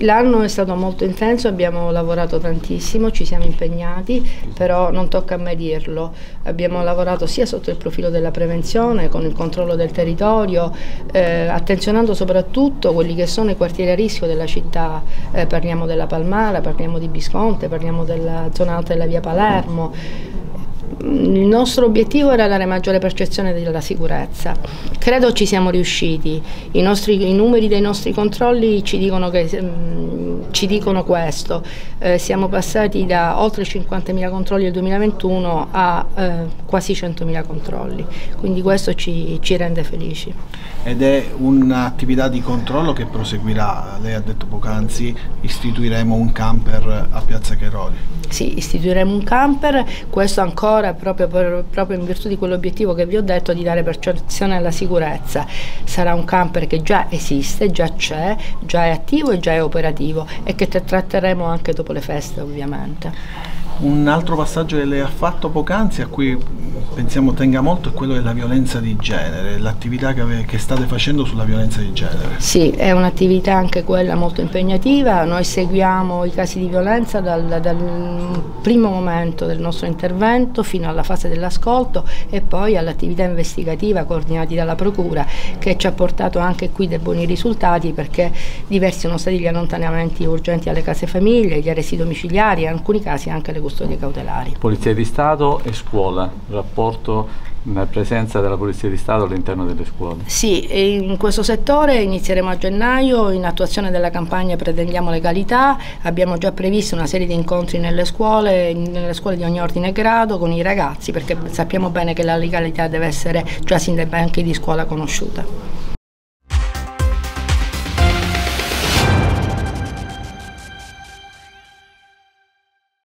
L'anno è stato molto intenso, abbiamo lavorato tantissimo, ci siamo impegnati, però non tocca a me dirlo. Abbiamo lavorato sia sotto il profilo della prevenzione, con il controllo del territorio, eh, attenzionando soprattutto quelli che sono i quartieri a rischio della città. Eh, parliamo della Palmara, parliamo di Visconte, parliamo della zona alta della via Palermo il nostro obiettivo era dare maggiore percezione della sicurezza. Credo ci siamo riusciti. I, nostri, i numeri dei nostri controlli ci dicono, che, um, ci dicono questo. Eh, siamo passati da oltre 50.000 controlli nel 2021 a eh, quasi 100.000 controlli. Quindi questo ci, ci rende felici. Ed è un'attività di controllo che proseguirà. Lei ha detto poc'anzi istituiremo un camper a Piazza Cheroli. Sì, istituiremo un camper, questo ancora proprio, per, proprio in virtù di quell'obiettivo che vi ho detto di dare percezione alla sicurezza. Sarà un camper che già esiste, già c'è, già è attivo e già è operativo e che tratteremo anche dopo le feste ovviamente. Un altro passaggio che lei ha fatto poc'anzi, a cui pensiamo tenga molto, è quello della violenza di genere, l'attività che, che, state facendo sulla violenza di genere. Sì, è un'attività anche quella molto impegnativa, noi seguiamo i casi di violenza dal, dal primo momento del nostro intervento fino alla fase dell'ascolto e poi all'attività investigativa coordinati dalla Procura che ci ha portato anche qui dei buoni risultati perché diversi sono stati gli allontanamenti urgenti alle case famiglie, gli arresti domiciliari e in alcuni casi anche le custodie cautelari. Polizia di Stato e scuola, rapporto la presenza della Polizia di Stato all'interno delle scuole? Sì, in questo settore inizieremo a gennaio, in attuazione della campagna Pretendiamo legalità, abbiamo già previsto una serie di incontri nelle scuole, nelle scuole di ogni ordine e grado con i ragazzi, perché sappiamo bene che la legalità deve essere già sin dai banchi di scuola conosciuta.